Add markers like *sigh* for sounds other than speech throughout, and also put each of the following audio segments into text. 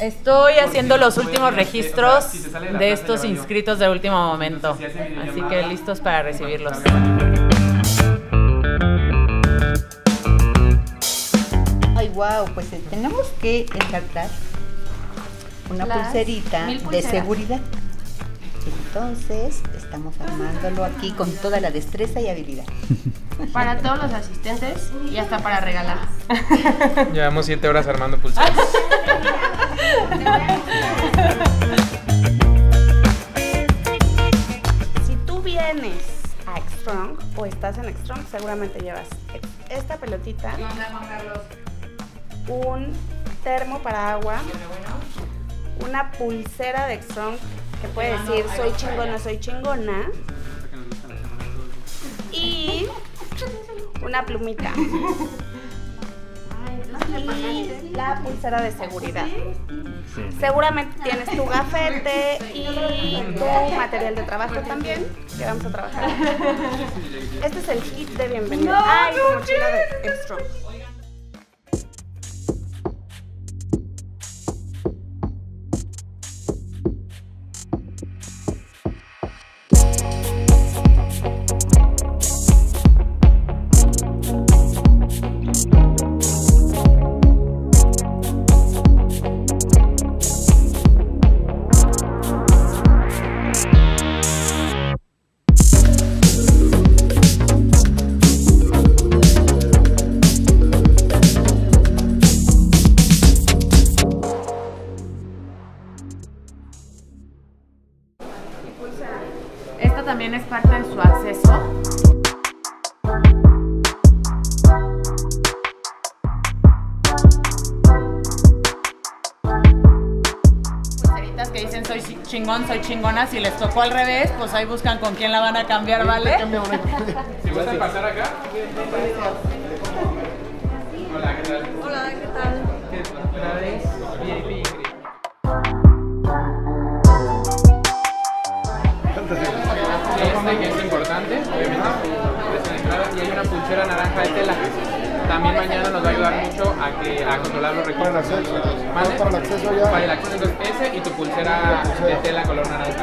Estoy haciendo los últimos registros de estos inscritos de último momento. Así que listos para recibirlos. Ay, wow, pues eh, tenemos que ensartar una pulserita de seguridad. Entonces, estamos armándolo aquí con toda la destreza y habilidad. Para todos los asistentes y hasta para regalar. *laughs* Llevamos siete horas armando pulseras. Si tú vienes a Extrong o estás en Extrong, seguramente llevas esta pelotita, un termo para agua, una pulsera de Extrong que puede decir soy chingona, soy chingona y una plumita. *laughs* Y la pulsera de seguridad. Seguramente tienes tu gafete y tu material de trabajo también, que vamos a trabajar. *laughs* Este es el kit de bienvenida. Ay, tu mochila de extra. Que dicen soy chi- chingón, soy chingona. Si les tocó al revés, pues ahí buscan con quién la van a cambiar, ¿vale? Si gustan pasar acá. Controlar los recursos. Para el acceso. Para el acceso ya. Para el acceso, y tu pulsera de tela color naranja.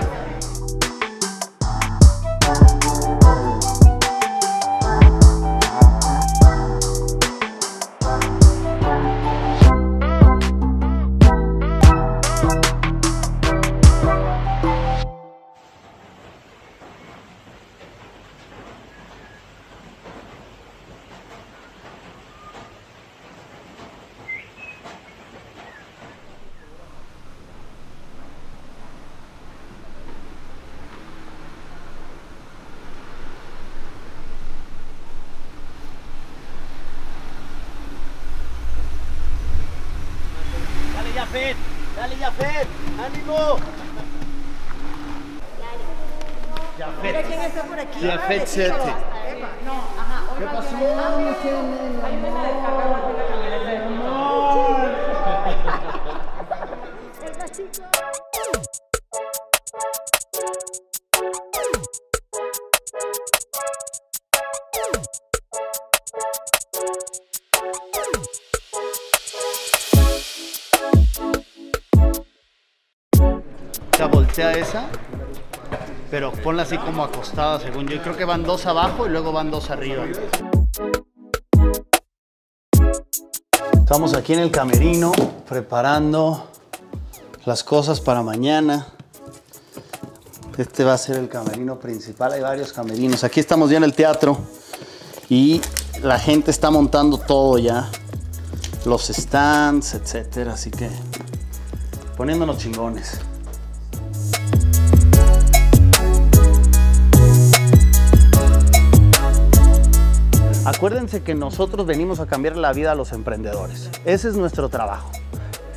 Dale Jafet, dale Jafet, ánimo. Jafet. ¿Quién está por aquí? Jafet 7. ¿Qué pasó? Voltea esa, pero ponla así como acostada, según yo. Y creo que van dos abajo y luego van dos arriba. Estamos aquí en el camerino preparando las cosas para mañana. Este va a ser el camerino principal. Hay varios camerinos. Aquí estamos ya en el teatro y la gente está montando todo ya. Los stands, etcétera. Así que poniéndonos chingones. Acuérdense que nosotros venimos a cambiar la vida a los emprendedores. Ese es nuestro trabajo.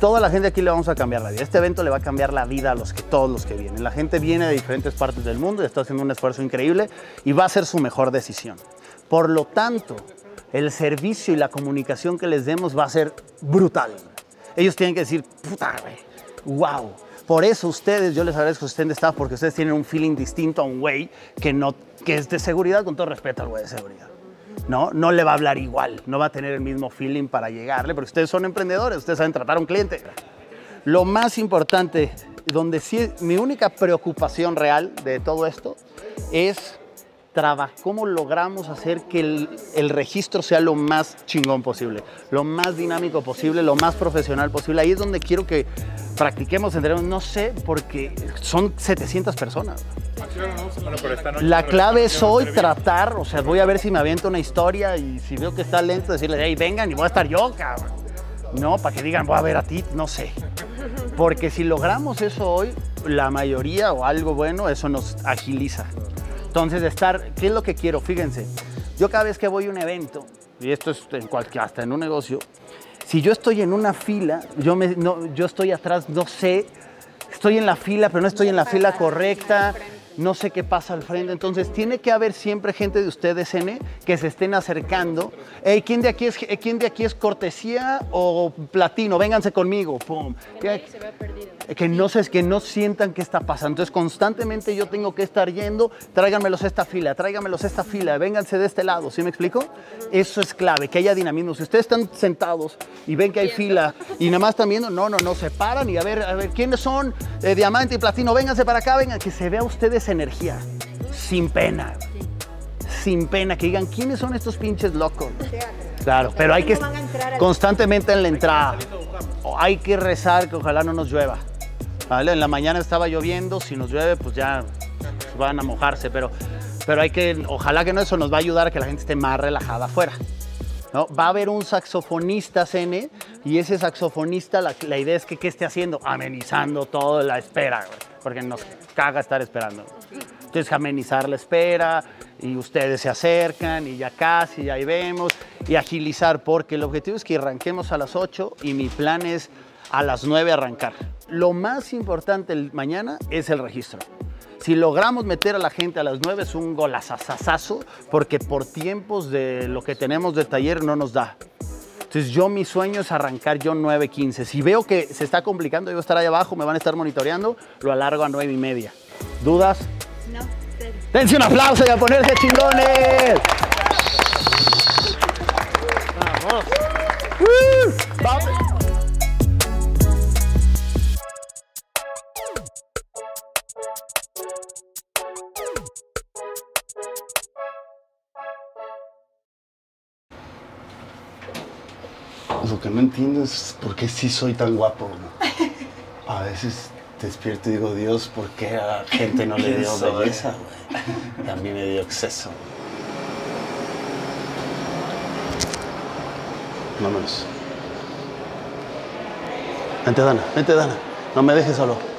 Toda la gente aquí le vamos a cambiar la vida. Este evento le va a cambiar la vida a todos los que vienen. La gente viene de diferentes partes del mundo y está haciendo un esfuerzo increíble y va a ser su mejor decisión. Por lo tanto, el servicio y la comunicación que les demos va a ser brutal. Ellos tienen que decir, puta, wow. Por eso ustedes, yo les agradezco que estén de staff porque ustedes tienen un feeling distinto a un güey que, no, que es de seguridad, con todo respeto al güey de seguridad. ¿No? No le va a hablar igual, no va a tener el mismo feeling para llegarle, porque ustedes son emprendedores, ustedes saben tratar a un cliente. Lo más importante, donde sí, mi única preocupación real de todo esto es cómo logramos hacer que el, el, registro sea lo más chingón posible, lo más dinámico posible, lo más profesional posible. Ahí es donde quiero que practiquemos, entrenemos, no sé, porque son 700 personas. La clave es hoy tratar, o sea, voy a ver si me aviento una historia y si veo que está lento, decirles, hey, vengan y voy a estar yo, cabrón. No, para que digan, voy a ver a ti, no sé. Porque si logramos eso hoy, la mayoría o algo bueno, eso nos agiliza. Entonces, estar, ¿qué es lo que quiero? Fíjense, yo cada vez que voy a un evento, y esto es en cualquier, hasta en un negocio, si yo estoy en una fila, yo, me, no, yo estoy atrás, no sé, estoy en la fila, pero no estoy en la fila correcta, no sé qué pasa al frente. Entonces, tiene que haber siempre gente de ustedes, N, que se estén acercando. Hey, ¿quién de aquí es, quién de aquí es cortesía o platino? Vénganse conmigo. Pum. Que, que, no se, que no sientan qué está pasando. Entonces, constantemente yo tengo que estar yendo, tráiganmelos esta fila, tráiganmelos esta fila, vénganse de este lado. ¿Sí me explico? Eso es clave, que haya dinamismo. Si ustedes están sentados y ven que hay fila y nada más están viendo, no, no, no, se paran y a ver, a ver, ¿quiénes son? Eh, diamante y platino, vénganse para acá, vengan, que se vea ustedes energía, sin pena, sin pena, que digan, ¿quiénes son estos pinches locos? Claro, pero hay que constantemente en la entrada, hay que rezar que ojalá no nos llueva. ¿vale? En la mañana estaba lloviendo, si nos llueve pues ya van a mojarse, pero, pero hay que, ojalá que no eso nos va a ayudar a que la gente esté más relajada afuera. ¿No? Va a haber un saxofonista CN y ese saxofonista la, idea es que ¿qué esté haciendo? Amenizando toda la espera, porque nos caga estar esperando. Entonces amenizar la espera y ustedes se acercan y ya casi, ya ahí vemos y agilizar porque el objetivo es que arranquemos a las 8 y mi plan es a las 9 arrancar. Lo más importante mañana es el registro. Si logramos meter a la gente a las 9 es un golazazazazo porque por tiempos de lo que tenemos de taller no nos da. Entonces yo mi sueño es arrancar yo 9.15. Si veo que se está complicando, yo voy a estar ahí abajo, me van a estar monitoreando, lo alargo a 9 y media. ¿Dudas? No, cero. Dense un aplauso y a ponerse chingones. Vamos. Uh, vamos. Que no entiendo es por qué sí soy tan guapo. ¿no? *laughs* A veces despierto y digo, Dios, ¿por qué a la gente no le dio belleza, güey? A mí me dio exceso. Vámonos. Vente, Dana, vente, Dana. No me dejes solo.